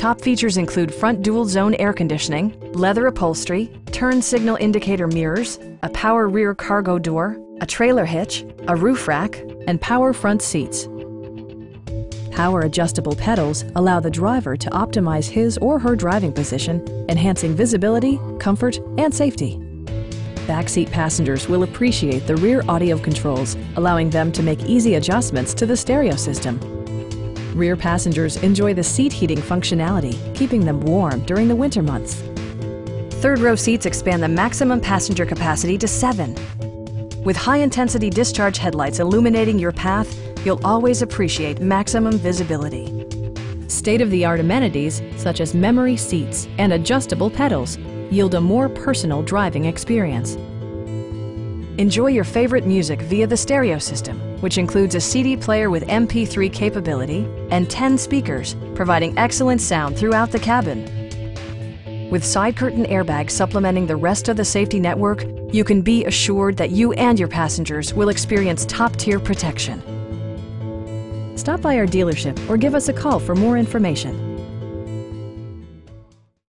Top features include front dual zone air conditioning, leather upholstery, turn signal indicator mirrors, a power rear cargo door, a trailer hitch, a roof rack, and power front seats. Power adjustable pedals allow the driver to optimize his or her driving position, enhancing visibility, comfort, and safety. Backseat passengers will appreciate the rear audio controls, allowing them to make easy adjustments to the stereo system. Rear passengers enjoy the seat heating functionality, keeping them warm during the winter months. Third row seats expand the maximum passenger capacity to seven. With high-intensity discharge headlights illuminating your path, you'll always appreciate maximum visibility. State-of-the-art amenities, such as memory seats and adjustable pedals, yield a more personal driving experience. Enjoy your favorite music via the stereo system, which includes a CD player with MP3 capability and 10 speakers, providing excellent sound throughout the cabin. With side curtain airbags supplementing the rest of the safety network, you can be assured that you and your passengers will experience top-tier protection. Stop by our dealership or give us a call for more information.